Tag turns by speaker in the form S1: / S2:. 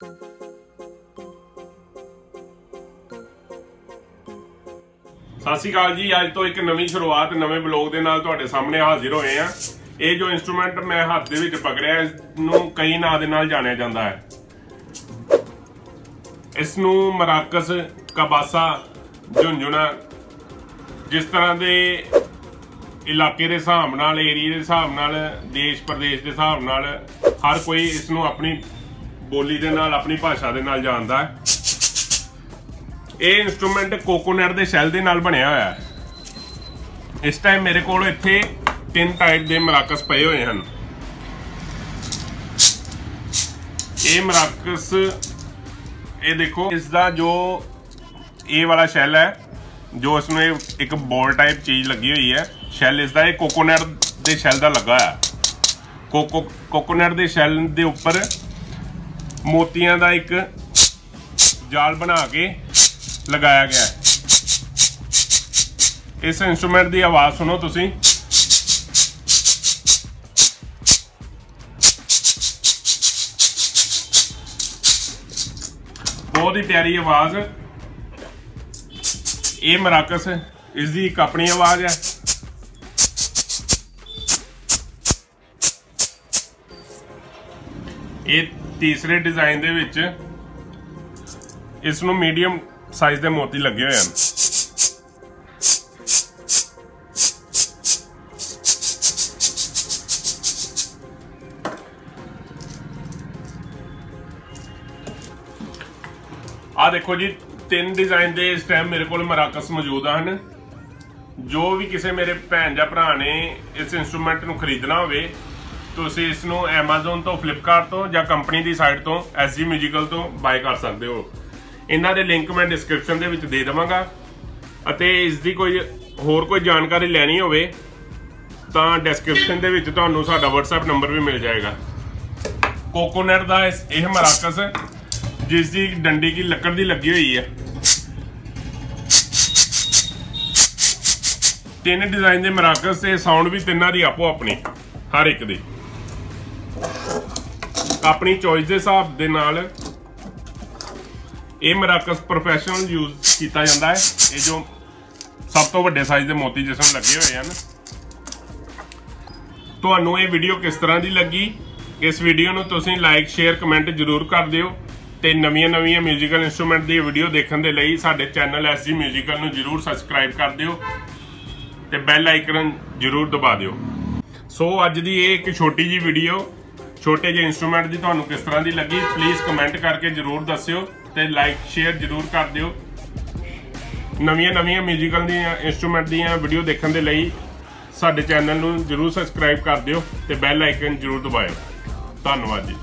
S1: ਸਤਿ ਸ਼੍ਰੀ ਅਕਾਲ ਜੀ, ਅੱਜ ਤੋਂ ਇੱਕ ਨਵੀਂ ਸ਼ੁਰੂਆਤ, ਨਵੇਂ ਬਲੌਗ ਦੇ ਨਾਲ ਤੁਹਾਡੇ ਸਾਹਮਣੇ ਹਾਜ਼ਰ ਹੋਏ ਆ ਇਹ ਜੋ ਇਨਸਟਰੂਮੈਂਟ ਮੈਂ ਹੱਥ ਦੇ ਵਿੱਚ ਪਕੜਿਆ ਇਸ ਨੂੰ ਕਈ ਨਾਂ ਦੇ ਨਾਲ ਜਾਣਿਆ ਜਾਂਦਾ ਹੈ। ਇਸ ਨੂੰ ਮਰਾਕਸ, ਕਬਾਸਾ, ਝੁੰਝੁਣਾ, ਜਿਸ ਤਰ੍ਹਾਂ ਦੇ ਇਲਾਕੇ ਦੇ ਹਿਸਾਬ ਨਾਲ ਏਰੀਆ ਦੇ ਹਿਸਾਬ ਨਾਲ ਦੇਸ਼ ਪ੍ਰਦੇਸ਼ ਦੇ ਹਿਸਾਬ ਨਾਲ, ਹਰ ਕੋਈ ਇਸ ਨੂੰ ਆਪਣੀ ਬੋਲੀ ਦੇ ਨਾਲ, ਆਪਣੀ ਭਾਸ਼ਾ ਦੇ ਨਾਲ ਜਾਣਦਾ ਹੈ। ਇਹ ਇਨਸਟਰੂਮੈਂਟ ਕੋਕੋਨਟ ਦੇ ਸ਼ੈਲ ਦੇ ਨਾਲ ਬਣਿਆ ਹੋਇਆ ਹੈ। ਇਸ ਟਾਈਮ ਮੇਰੇ ਕੋਲ ਇੱਥੇ ਤਿੰਨ ਟਾਈਪ ਦੇ ਮਰਾਕਸ ਪਏ ਹੋਏ ਹਨ। ਇਹ ਮਰਾਕਸ, ਇਹ ਦੇਖੋ, ਇਸ ਦਾ ਜੋ ਇਹ ਵਾਲਾ ਸ਼ੈਲ ਹੈ, ਜੋ ਇਸ ਨੂੰ ਇਹ ਇੱਕ ਬੋਲ ਟਾਈਪ ਚੀਜ਼ ਲੱਗੀ ਹੋਈ ਹੈ ਸ਼ੈਲ ਇਸ ਦਾ ਇਹ ਕੋਕੋਨਟ ਦੇ ਸ਼ੈਲ ਦਾ ਲੱਗਾ ਹੋਇਆ ਕੋਕੋ ਕੋਕੋਨਟ ਦੇ ਸ਼ੈਲ ਦੇ ਉੱਪਰ ਮੋਤੀਆਂ ਦਾ ਇੱਕ ਜਾਲ ਬਣਾ ਕੇ ਲਗਾਇਆ ਗਿਆ ਹੈ। ਇਸ ਇਨਸਟਰੂਮੈਂਟ ਦੀ ਆਵਾਜ਼ ਸੁਣੋ ਤੁਸੀਂ। ਬਹੁਤ ਹੀ ਪਿਆਰੀ ਆਵਾਜ਼। ਇਹ ਮਰਾਕਸ ਇਸ ਦੀ ਇੱਕ ਆਪਣੀ ਆਵਾਜ਼ ਹੈ। ਇਹ ਤੀਸਰੇ ਡਿਜ਼ਾਈਨ ਦੇ ਵਿੱਚ ਇਸ ਨੂੰ ਮੀਡੀਅਮ ਸਾਈਜ਼ ਦੇ ਮੋਤੀ ਲੱਗੇ ਹੋਏ ਹਨ। ਆ ਦੇਖੋ ਜੀ, ਤਿੰਨ ਡਿਜ਼ਾਈਨ ਦੇ ਇਸ ਟਾਈਮ ਮੇਰੇ ਕੋਲ ਮਰਾਕਸ ਮੌਜੂਦ ਹਨ। ਜੋ ਵੀ ਕਿਸੇ ਮੇਰੇ ਭੈਣ ਜਾਂ ਭਰਾ ਨੇ ਇਸ ਇਨਸਟਰੂਮੈਂਟ ਨੂੰ ਖਰੀਦਣਾ ਹੋਵੇ ਤੁਸੀਂ ਇਸ ਨੂੰ Amazon ਤੋਂ, Flipkart ਤੋਂ ਜਾਂ ਕੰਪਨੀ ਦੀ ਸਾਈਟ ਤੋਂ SG Musical ਤੋਂ ਬਾਈ ਕਰ ਸਕਦੇ ਹੋ। ਇਹਨਾਂ ਦੇ ਲਿੰਕ ਮੈਂ ਡਿਸਕ੍ਰਿਪਸ਼ਨ ਦੇ ਵਿੱਚ ਦੇ ਦੇਵਾਂਗਾ। ਅਤੇ ਇਸ ਦੀ ਕੋਈ ਹੋਰ ਕੋਈ ਜਾਣਕਾਰੀ ਲੈਣੀ ਹੋਵੇ, ਤਾਂ ਡਿਸਕ੍ਰਿਪਸ਼ਨ ਦੇ ਵਿੱਚ ਤੁਹਾਨੂੰ ਸਾਡਾ WhatsApp ਨੰਬਰ ਵੀ ਮਿਲ ਜਾਏਗਾ। ਕੋਕੋਨਟ ਦਾ ਇਹ ਮਰਾਕਸ ਜਿਸ ਦੀ ਡੰਡੀ ਕੀ ਲੱਕੜ ਦੀ ਲੱਗੀ ਹੋਈ ਹੈ। ਤਿੰਨ ਡਿਜ਼ਾਈਨ ਦੇ ਮਰਾਕਸ ਤੇ ਸਾਊਂਡ ਵੀ ਤਿੰਨਾਂ ਦੀ ਆਪੋ ਆਪਣੀ ਹਰ ਇੱਕ ਦੀ। ਆਪਣੀ ਚੋਇਸ ਦੇ ਹਿਸਾਬ ਦੇ ਨਾਲ ਇਹ ਮਰਾਕਸ ਪ੍ਰੋਫੈਸ਼ਨਲ ਯੂਜ਼ ਕੀਤਾ ਜਾਂਦਾ ਹੈ ਇਹ ਜੋ ਸਭ ਤੋਂ ਵੱਡੇ ਸਾਈਜ਼ ਦੇ ਮੋਤੀ ਜਿਸ ਨੂੰ ਲੱਗੇ ਹੋਏ ਹਨ ਤੁਹਾਨੂੰ ਇਹ ਵੀਡੀਓ ਕਿਸ ਤਰ੍ਹਾਂ ਦੀ ਲੱਗੀ ਇਸ ਵੀਡੀਓ ਨੂੰ ਤੁਸੀਂ ਲਾਈਕ ਸ਼ੇਅਰ ਕਮੈਂਟ ਜ਼ਰੂਰ ਕਰ ਦਿਓ ਤੇ ਨਵੀਆਂ-ਨਵੀਆਂ 뮤지컬 ਇਨਸਟਰੂਮੈਂਟ ਦੀ ਵੀਡੀਓ ਦੇਖਣ ਦੇ ਲਈ ਸਾਡੇ ਚੈਨਲ ਐਸਜੀ 뮤지컬 ਨੂੰ ਜ਼ਰੂਰ ਸਬਸਕ੍ਰਾਈਬ ਕਰ ਦਿਓ ਤੇ ਬੈਲ ਆਈਕਨ ਜ਼ਰੂਰ ਦਬਾ ਦਿਓ ਸੋ ਅੱਜ ਦੀ ਇਹ ਇੱਕ ਛੋਟੀ ਜੀ ਵੀਡੀਓ ਛੋਟੇ ਜਿਹੇ ਇਨਸਟਰੂਮੈਂਟ ਦੀ ਤੁਹਾਨੂੰ ਕਿਸ ਤਰ੍ਹਾਂ ਦੀ ਲੱਗੀ ਪਲੀਜ਼ ਕਮੈਂਟ ਕਰਕੇ ਜ਼ਰੂਰ ਦੱਸਿਓ ਤੇ ਲਾਈਕ ਸ਼ੇਅਰ ਜ਼ਰੂਰ ਕਰ ਦਿਓ ਨਵੀਆਂ ਨਵੀਆਂ 뮤지컬 ਦੀਆਂ ਇਨਸਟਰੂਮੈਂਟ ਦੀਆਂ ਵੀਡੀਓ ਦੇਖਣ ਦੇ ਲਈ ਸਾਡੇ ਚੈਨਲ ਨੂੰ ਜ਼ਰੂਰ ਸਬਸਕ੍ਰਾਈਬ ਕਰ ਦਿਓ ਤੇ ਬੈਲ ਆਈਕਨ ਜ਼ਰੂਰ ਦਬਾਇਓ ਧੰਨਵਾਦ ਜੀ